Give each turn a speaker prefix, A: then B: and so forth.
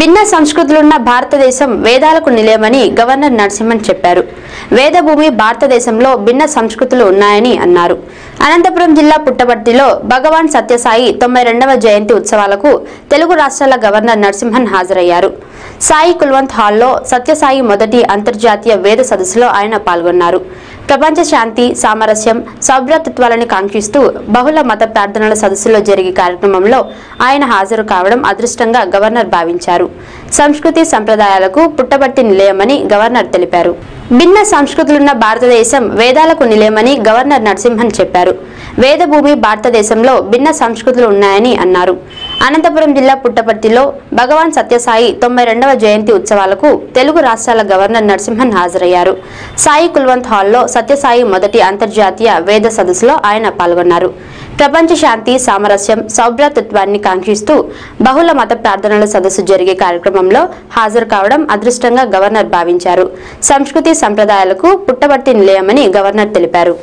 A: భిన్న సంస్కృతులున్న భారతదేశం వేదాలకు నిలయమని గవర్నర్ నరసింహన్ చెప్పారు. వేదభూమి భారతదేశంలో భిన్న సంస్కృతులు ఉన్నాయని అన్నారు. అనంతపురం జిల్లా పుట్టపర్తిలో భగవాన్ సత్యసాయి తొంభై రెండవ జయంతి ఉత్సవాలకు తెలుగు రాష్ట్రాల గవర్నర్ నరసింహన్ హాజరయ్యారు. సాయి కుల్వంత్ హాల్లో సత్యసాయి మొదటి అంతర్జాతీయ వేద సదస్సులో ఆయన పాల్గొన్నారు. ప్రపంచ శాంతి సామరస్యం సౌభ్రతత్వాలను కాంక్షిస్తూ బహుళ మత ప్రార్థనల సదస్సులో జరిగే కార్యక్రమంలో ఆయన హాజరు కావడం అదృష్టంగా గవర్నర్ భావించారు. సంస్కృతి సంప్రదాయాలకు పుట్టబట్టి నిలయమని గవర్నర్ తెలిపారు. భిన్న సంస్కృతులున్న భారతదేశం వేదాలకు నిలయమని గవర్నర్ నరసింహన్ చెప్పారు. వేదభూమి భారతదేశంలో భిన్న సంస్కృతులు ఉన్నాయని అన్నారు. అనంతపురం జిల్లా పుట్టపర్తిలో భగవాన్ సత్యసాయి తొంభై రెండవ జయంతి ఉత్సవాలకు తెలుగు రాష్ట్రాల గవర్నర్ నరసింహన్ హాజరయ్యారు. సాయి కుల్వంత్ హాల్లో సత్యసాయి మొదటి అంతర్జాతీయ వేద సదస్సులో ఆయన పాల్గొన్నారు. ప్రపంచ శాంతి సామరస్యం సౌభ్రతత్వాన్ని కాంక్షిస్తూ బహుళ మత ప్రార్థనల సదస్సు జరిగే కార్యక్రమంలో హాజరు కావడం అదృష్టంగా గవర్నర్ భావించారు. సంస్కృతి సంప్రదాయాలకు పుట్టబట్టి నిలయమని గవర్నర్ తెలిపారు.